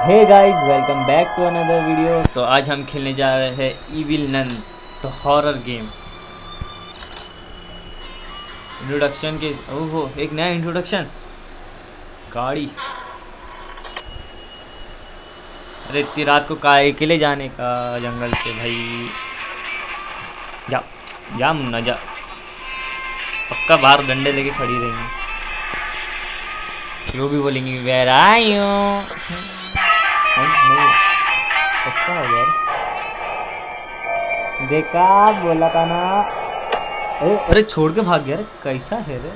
Hey guys welcome back to another video तो आज हम खेलने जा रहे हैं इविल नन तो हॉरर गेम इंट्रोडक्शन के, ओहो, एक नया इंट्रोडक्शन गाड़ी. अरे, इतनी रात को का अकेले जाने का जंगल से भाई. जा जा मुन्ना, जा. पक्का बाहर डंडे लेके खड़ी रहेंगी जो भी बोलेंगे वेर आई यू देखा, बोला था ना अरे अरे, छोड़ के भाग गया रे। कैसा है रे?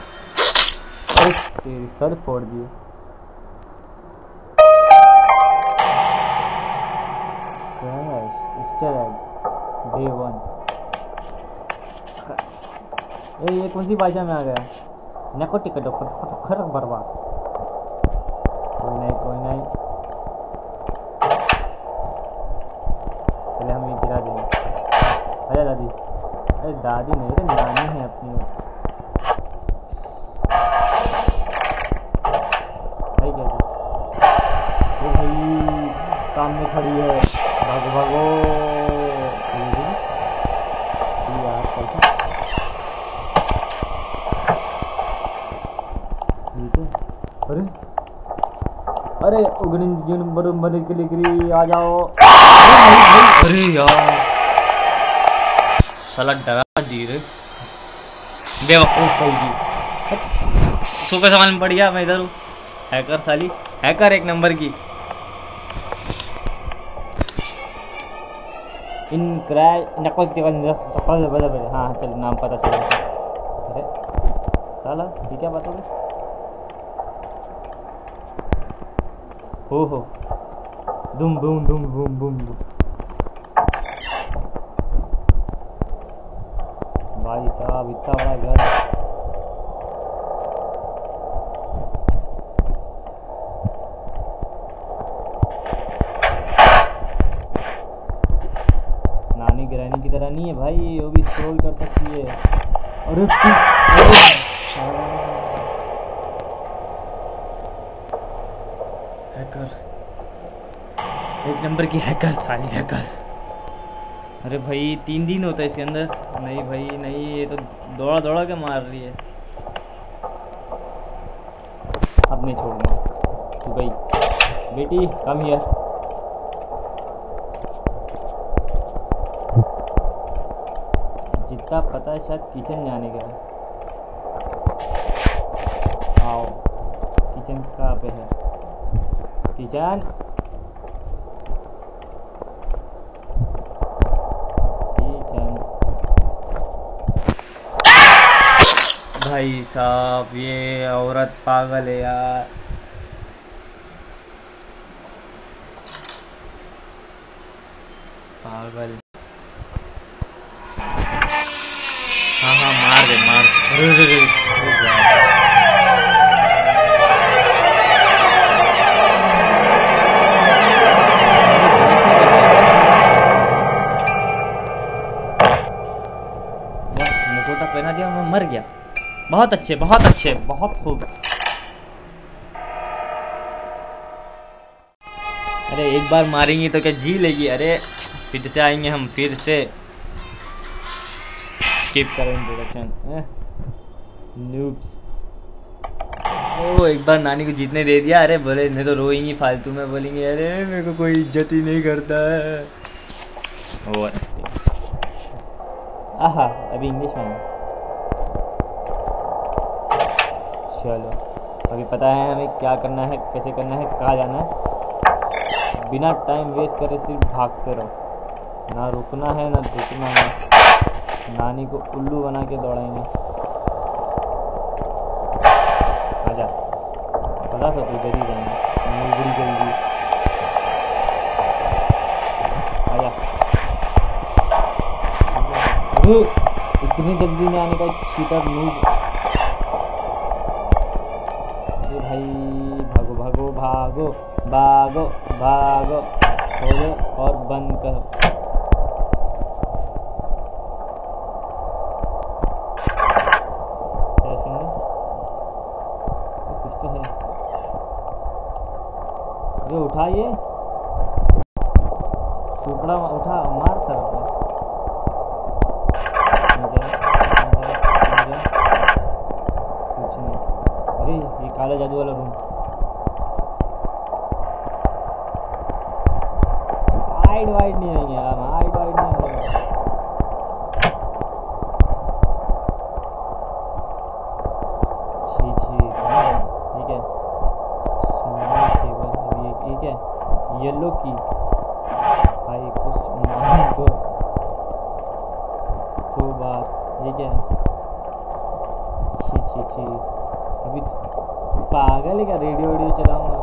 अरे, तेरी सर फोड़ दिए। डे वन ये कौन सी भाषा में आ गया? नको टिकट खर बर्बाद कोई नहीं कोई नहीं पहले हम ये गिरा देंगे अरे दादी। अरे दादी नहीं रे, नानी है अपनी। सामने खड़ी है। भागो भागो। अरे अरे उगनी जिन बड़े बड़े के लिए आ जाओ। अरे यार। साला डरा दी रे बेवकूफ़ होगी सुबह सामान में गया मैं इधर हूँ। हैकर साली। हैकर एक नंबर की। इन क्रैश नकल नकल बदल बदल हाँ चल, नाम पता चल गया। अरे, साला, ये क्या बात हो गई? हो हो। दुम दुम दुम, बुम बुम बुम। भाई साहब, इतना बड़ा घर नानी गिरानी की तरह नहीं है भाई, वो भी स्क्रॉल कर सकती है। अरे हैकर एक नंबर की हैकर साली हैकर अरे भाई, तीन दिन होता है इसके अंदर। नहीं भाई, नहीं, ये तो दौड़ा दौड़ा के मार रही है। अब नहीं छोड़ूँगा। तू गई बेटी कम हियर जितना पता है, शायद किचन जाने का है। आओ, किचन कहाँ पे है? किचन? भाई साहब ये औरत पागल है यार पागल हाँ हाँ मार दे मार अरे बहुत अच्छे बहुत अच्छे, बहुत खूब। अरे, एक बार मारेंगे तो क्या जी लेगी? अरे, फिर से आएँगे हम, फिर से। स्किप करें ओ, एक बार नानी को जीतने दे दिया। अरे, बोले नहीं तो रोएँगी, फालतू में बोलेंगे। अरे, मेरे को कोई इज़्ज़त ही नहीं करता है। और आहा, अभी इंग्लिश में है। चलो। अभी पता है हमें क्या करना है, कैसे करना है, कहाँ जाना है। बिना टाइम वेस्ट करे सिर्फ़ भागते रहो। ना रुकना है, ना रुकना है। नानी को उल्लू बना के दौड़ाएँगे। आजा। पता था इधर ही जल्दी। आजा। इतनी जल्दी में आने का चीटर नूब भागो भागो भागो खोलो और बंद करो। तो ये। उठाइए चुपड़ा उठा, मार सर। कुछ नहीं। अरे, ये काला जादू वाला रूम हाइड वाइड नहीं आएँगे यार हाइड वाइड नहीं आएँगे हाँ, ठीक येलो की। भाई कुछ मालूम तो तो बात क्या है। छी छी छी। अभी पागल है क्या? रेडियो वेडियो चलाऊँगा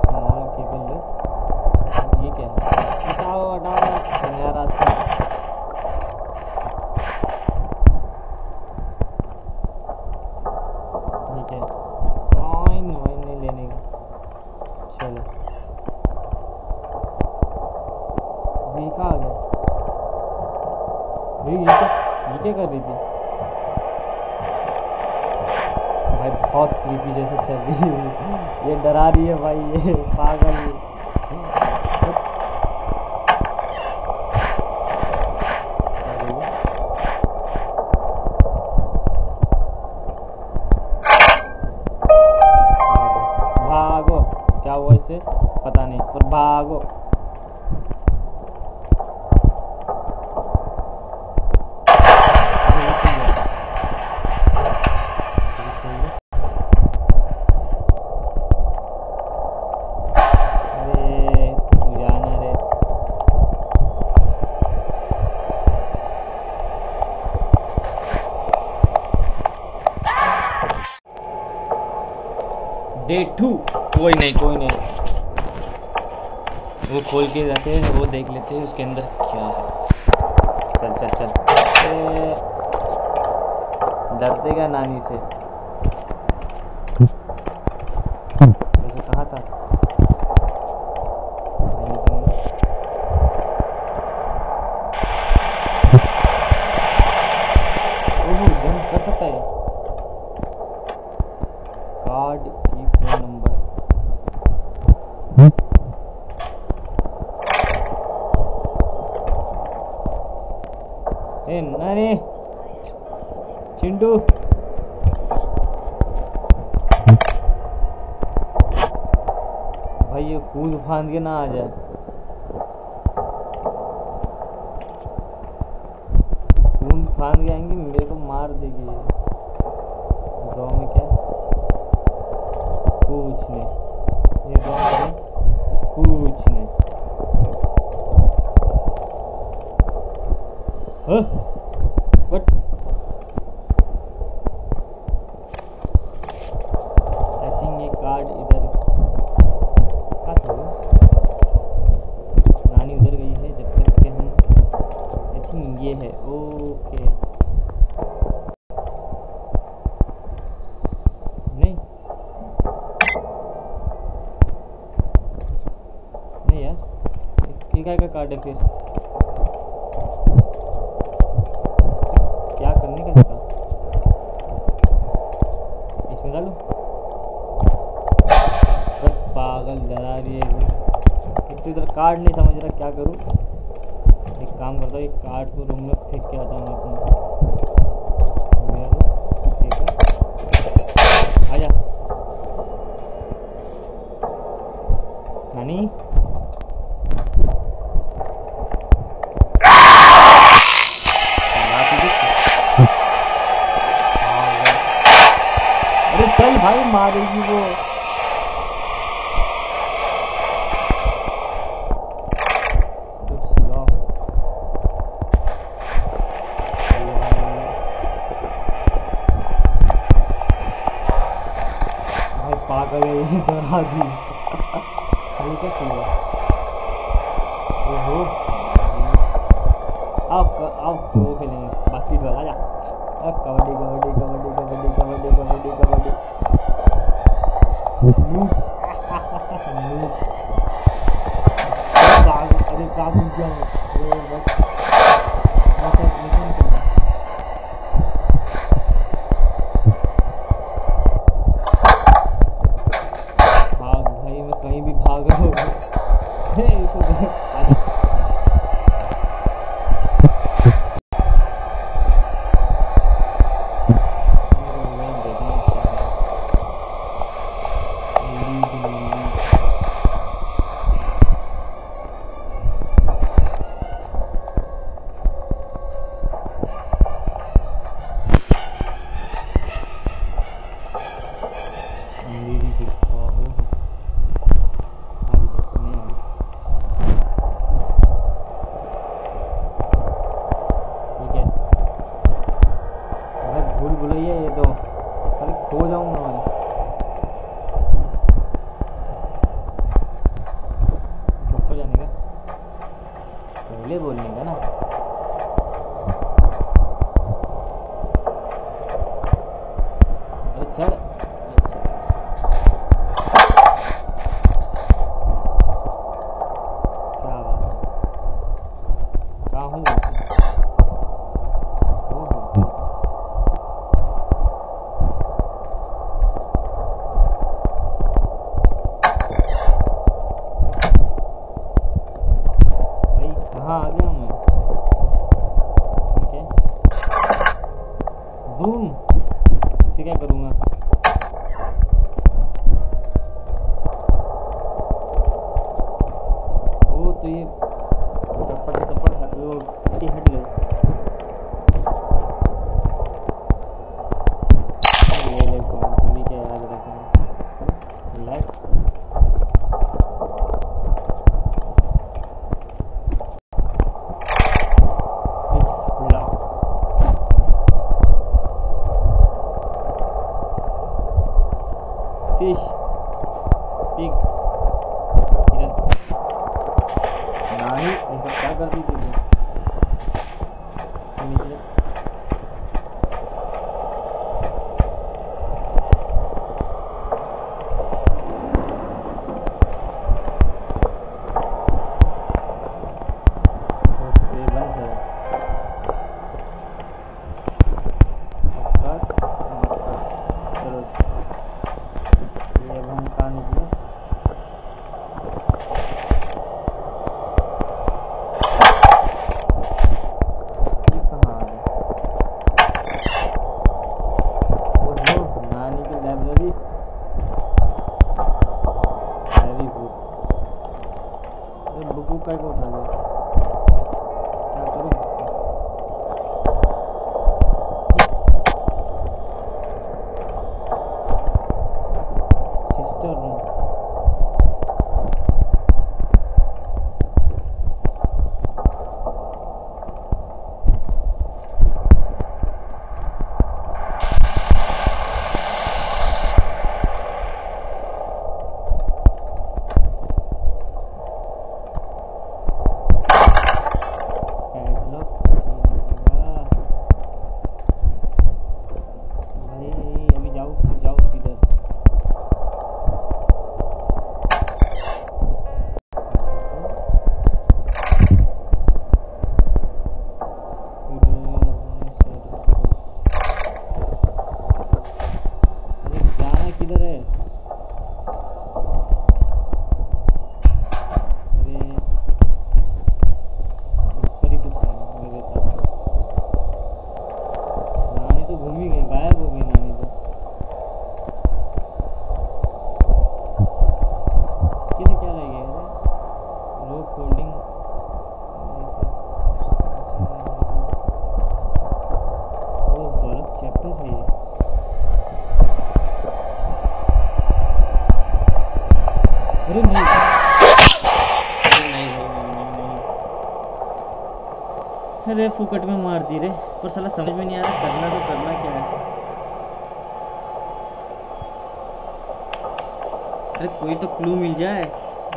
स्मॉल केबल लो अब ये क्या है हटाओ हटाओ नया रास्ता ठीक है कॉइन वॉइन नहीं लेने का चलो ये कहाँ आ गया ये ये क्या कर रही थी? भाई बहुत क्रीपी जैसे चल रही है। ये डरा रही है भाई, ये पागल खोल के रखे हैं, वो देख लेते हैं उसके अंदर क्या है। चल चल चल। डरते क्या नानी से वैसे कहाँ था नहीं तो नहीं। ओहो जंप कर सकता है कार्ड की फ़ोन नंबर ए नानी चिंटू भाई ये फांद ना आ जाए कूद फांद के आएँगी मेरे को मार देगी ये ड्रॉ में क्या है? कुछ नहीं ये ड्रॉ में है? कुछ नहीं हाँ बट आई थिंक ये कार्ड इधर क्या था वो नानी उधर गई है जब तक के हम आई थिंक ये है ओके। नहीं। नहीं यार। का कार्ड है फिर क्या करने का इसका इसमें डालो बस पागल डरा रही है ये। एक तो इधर कार्ड नहीं समझ रहा क्या करूँ एक काम करता हूँ एक कार्ड को रूम में फेंक के आता हूँ अपने मेरा तो ठीक है आजा नानी बात ही देख। पागल। अरे चल भाई मारेगी वो कुछ लो चलो भाई भाई पागल है ये डरा दी ये क्या हुआ ओहो आओ क- आओ वो खेलेंगे बास्केट बॉल आजा आ, कबड्डी कबड्डी कबड्डी कबड्डी कबड्डी कबड्डी कबड्डी नूब्स नूब्स भाग अरे कहाँ घुस गया 这个数字是啥 Bye. फुकट में मार दी रे। पर साला समझ में नहीं आ रहा करना तो करना क्या है। अरे कोई तो क्लू मिल जाए।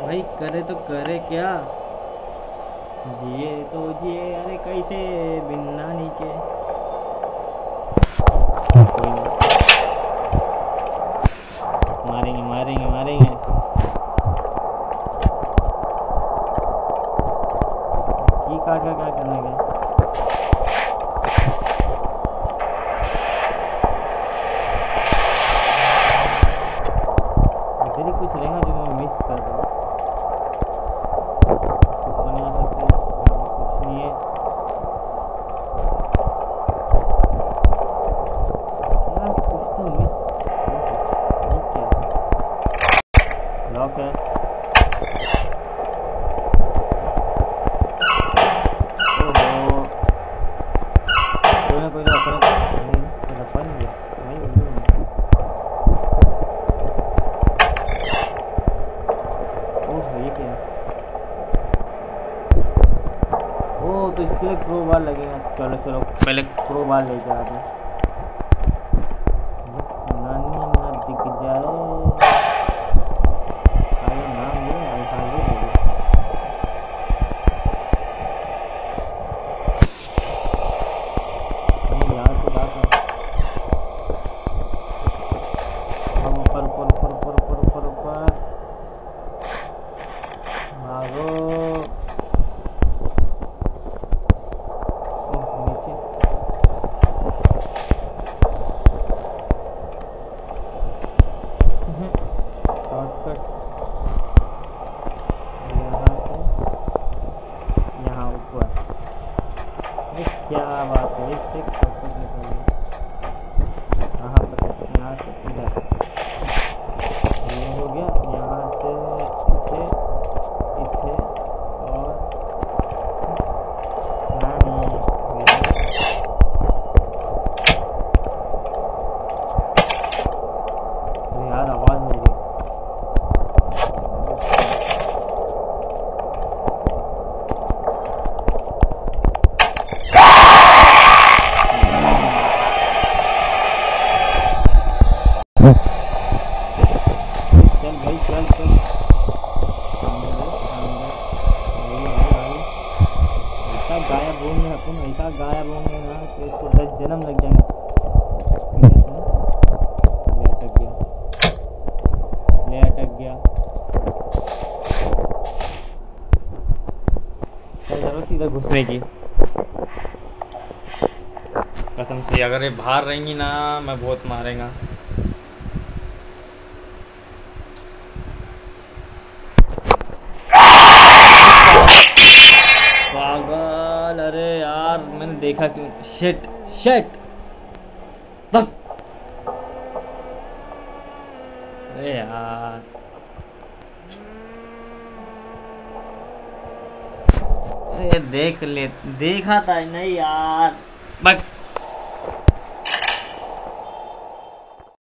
भाई करे तो करे क्या? जिए तो जिए, अरे कैसे? बिना नहीं के। मारेंगे मारेंगे मारेंगे। var later abi. चल भाई चल चल। ऐसा गायब ऐसा गायब ना कि इसको जन्म लग अटक गया घुसने की कसम से अगर ये बाहर रहेंगी ना, मैं बहुत मारेगा पागल अरे यार मैंने देखा क्यों शिट शिट बक अरे यार। अरे देख ले, देखा था नहीं यार। बक